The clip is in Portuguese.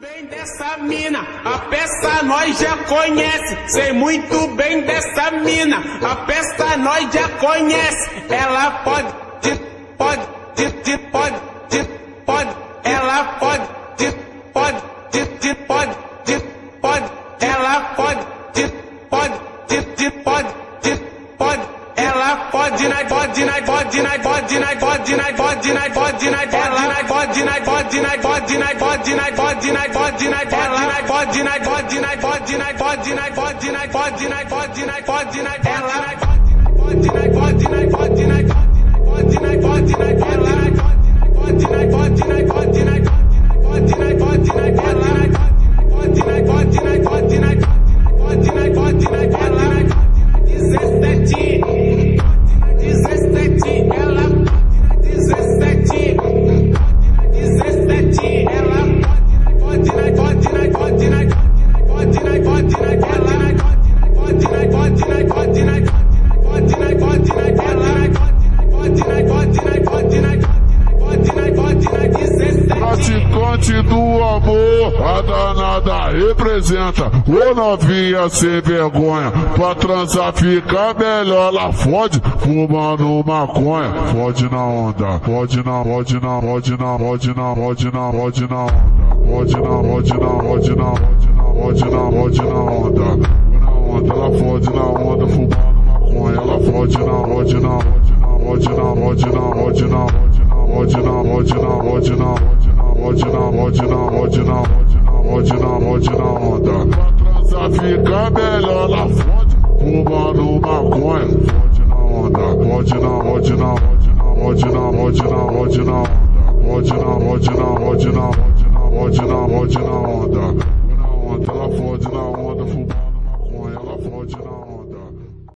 bem dessa mina, a peça nós já conhece. Sei muito bem dessa mina, a peça nós já conhece. Ela pode, pode, pode, pode, pode. Ela pode, pode, pode, pode, pode. Ela pode, pode, pode, pode. Ela pode, na pode, na pode, na pode, na pode, na pode, na pode, na ela na pode, na pode, na pode, na pode, pode, pode, pode, pode, Do amor, a danada representa. Ô novinha sem vergonha, pra transar fica melhor. Ela fode, fumando maconha. Fode na onda, pode na, pode na, pode na, pode na, pode na, pode na onda. Pode na, pode na, pode na, pode na, pode na onda. Na onda, ela fode na onda, fumando maconha. Ela fode na, pode na, pode pode na, pode na, pode na, pode na, pode na onda. Pra fica melhor, ela fode, fumando maconha. Fode na onda, pode na, pode na, pode na, pode na, pode na, pode na, pode na, pode na, pode na, pode na onda. Na onda, ela fode na onda, fumando maconha, ela fode na onda.